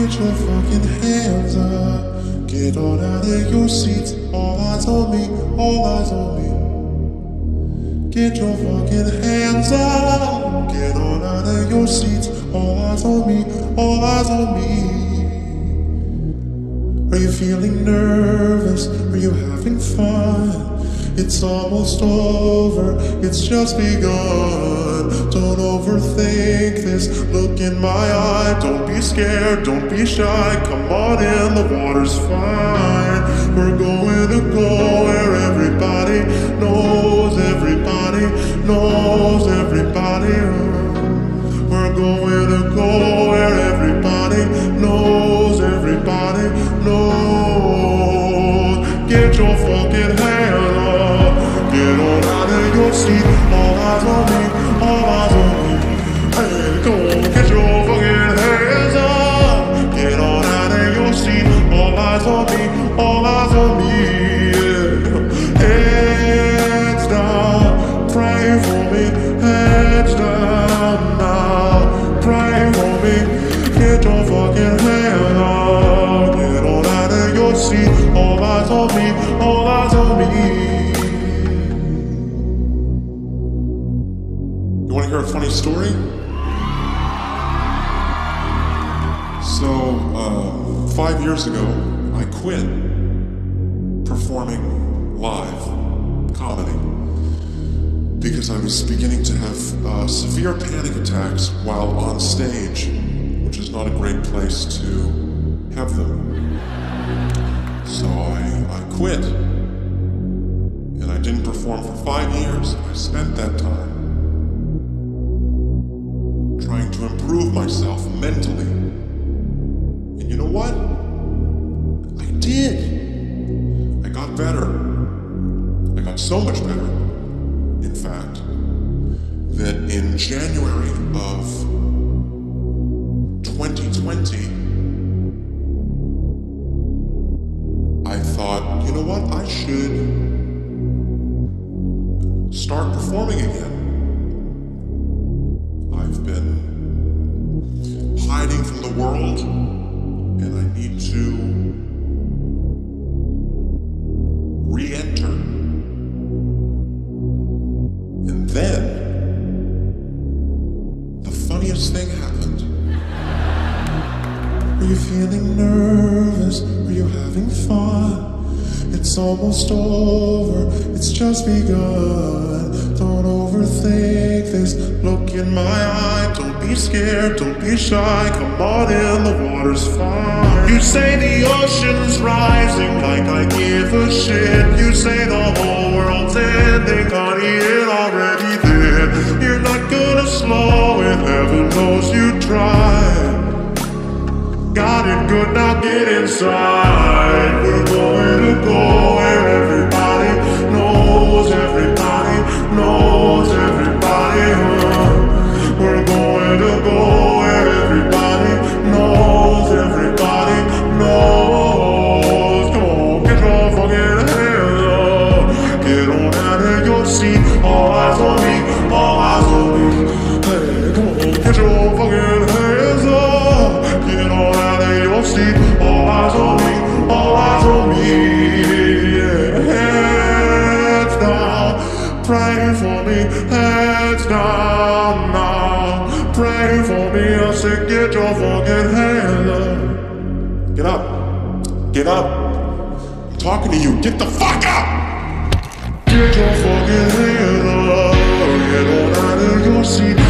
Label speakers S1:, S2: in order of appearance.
S1: Get your fucking hands up. Get on out of your seats. All eyes on me. All eyes on me. Get your fucking hands up. Get on out of your seats. All eyes on me. All eyes on me. Are you feeling nervous? Are you having fun? It's almost over, it's just begun. Don't overthink this, look in my eye. Don't be scared, don't be shy. Come on in, the water's fine. We're going to go where everybody knows, everybody knows, everybody. We're going to go where everybody knows, everybody knows. Get your out of your seat. Hear a funny story? So, uh, five years ago, I quit performing live comedy because I was beginning to have uh, severe panic attacks while on stage, which is not a great place to have them. So I, I quit. And I didn't perform for five years. I spent that time improve myself mentally. And you know what? I did. I got better. I got so much better, in fact, that in January of 2020, I thought, you know what? I should start performing again. Then, the funniest thing happened. Are you feeling nervous? Are you having fun? It's almost over, it's just begun. Don't overthink this. Look in my eye, don't be scared, don't be shy. Come on in, the water's fine. You say the ocean's rising like I give a shit. You say the whole world's Good, now get inside. We're going to go where everybody knows, everybody knows, everybody. huh? We're going to go where everybody knows, everybody knows. On, get your fucking hands up. Get on out of your seat. All eyes on me, seat. All eyes on me, all eyes on me. Yeah, heads down. Pray for me, heads down now. Pray for me, I said, get your fucking hands up. Get up. Get up. I'm talking to you. Get the fuck up! Get your fucking hands up. Get on out of your seat.